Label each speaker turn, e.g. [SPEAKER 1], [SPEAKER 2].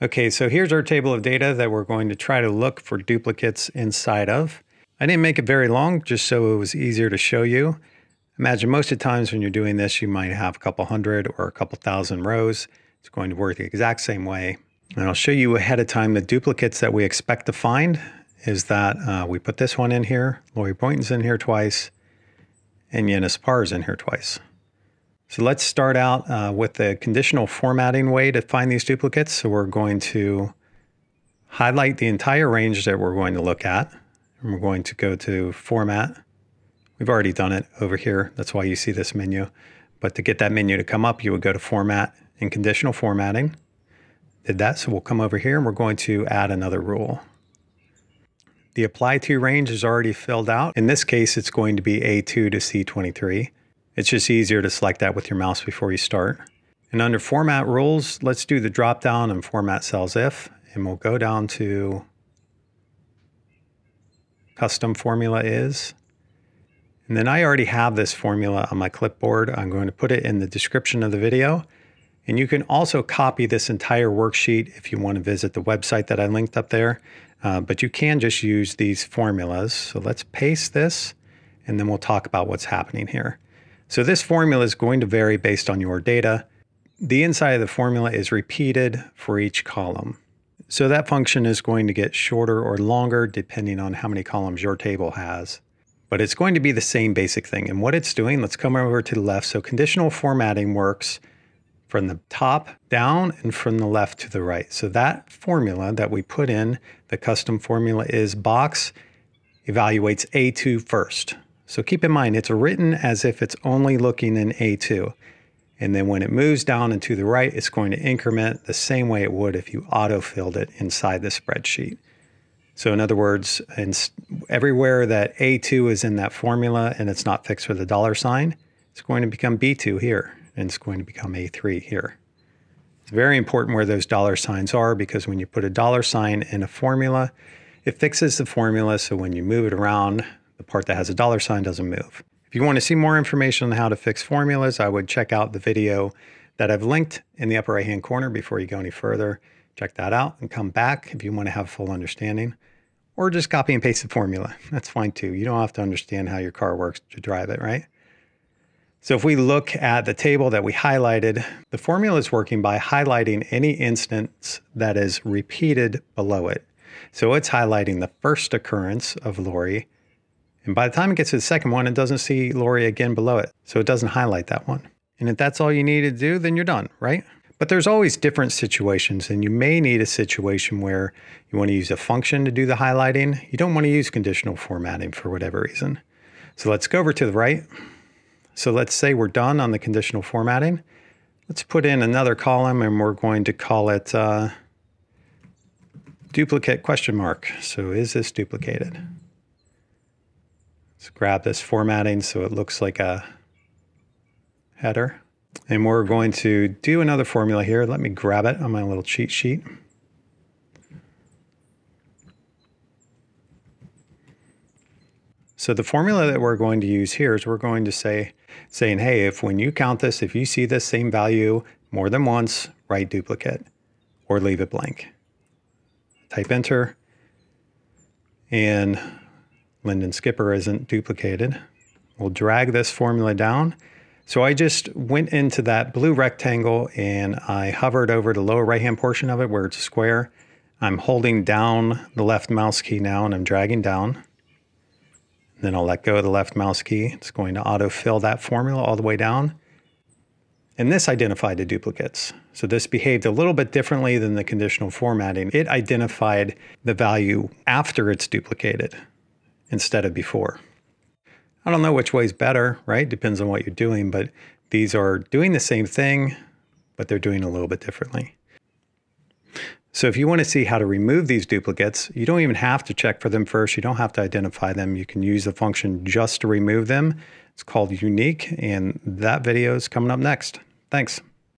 [SPEAKER 1] Okay, so here's our table of data that we're going to try to look for duplicates inside of. I didn't make it very long just so it was easier to show you. Imagine most of the times when you're doing this, you might have a couple hundred or a couple thousand rows. It's going to work the exact same way. And I'll show you ahead of time the duplicates that we expect to find is that uh, we put this one in here, Lori Boynton's in here twice, and Yennis Parr's in here twice. So let's start out uh, with the conditional formatting way to find these duplicates. So we're going to highlight the entire range that we're going to look at. And we're going to go to Format. We've already done it over here. That's why you see this menu. But to get that menu to come up, you would go to Format and Conditional Formatting. Did that, so we'll come over here and we're going to add another rule. The apply to range is already filled out. In this case, it's going to be A2 to C23. It's just easier to select that with your mouse before you start. And under format rules, let's do the drop down and format cells if, and we'll go down to custom formula is. And then I already have this formula on my clipboard. I'm going to put it in the description of the video. And you can also copy this entire worksheet if you want to visit the website that I linked up there. Uh, but you can just use these formulas. So let's paste this and then we'll talk about what's happening here. So this formula is going to vary based on your data. The inside of the formula is repeated for each column. So that function is going to get shorter or longer depending on how many columns your table has. But it's going to be the same basic thing. And what it's doing, let's come over to the left. So conditional formatting works from the top down and from the left to the right. So that formula that we put in, the custom formula is box evaluates A2 first. So keep in mind, it's written as if it's only looking in A2. And then when it moves down and to the right, it's going to increment the same way it would if you auto-filled it inside the spreadsheet. So in other words, in everywhere that A2 is in that formula and it's not fixed with a dollar sign, it's going to become B2 here and it's going to become A3 here. It's very important where those dollar signs are because when you put a dollar sign in a formula, it fixes the formula so when you move it around, the part that has a dollar sign doesn't move. If you want to see more information on how to fix formulas, I would check out the video that I've linked in the upper right hand corner before you go any further. Check that out and come back if you want to have full understanding. Or just copy and paste the formula. That's fine too. You don't have to understand how your car works to drive it, right? So if we look at the table that we highlighted, the formula is working by highlighting any instance that is repeated below it. So it's highlighting the first occurrence of Lori. And by the time it gets to the second one, it doesn't see Lori again below it. So it doesn't highlight that one. And if that's all you need to do, then you're done, right? But there's always different situations, and you may need a situation where you want to use a function to do the highlighting. You don't want to use conditional formatting for whatever reason. So let's go over to the right. So let's say we're done on the conditional formatting. Let's put in another column and we're going to call it uh, duplicate question mark. So is this duplicated? Let's grab this formatting so it looks like a header. And we're going to do another formula here. Let me grab it on my little cheat sheet. So the formula that we're going to use here is we're going to say, saying, hey, if when you count this, if you see this same value more than once, write duplicate or leave it blank. Type enter and Lyndon Skipper isn't duplicated. We'll drag this formula down. So I just went into that blue rectangle and I hovered over the lower right hand portion of it where it's a square. I'm holding down the left mouse key now and I'm dragging down. Then I'll let go of the left mouse key. It's going to autofill that formula all the way down. And this identified the duplicates. So this behaved a little bit differently than the conditional formatting. It identified the value after it's duplicated instead of before. I don't know which way is better, right? Depends on what you're doing, but these are doing the same thing, but they're doing a little bit differently. So if you want to see how to remove these duplicates, you don't even have to check for them first. You don't have to identify them. You can use the function just to remove them. It's called unique, and that video is coming up next. Thanks.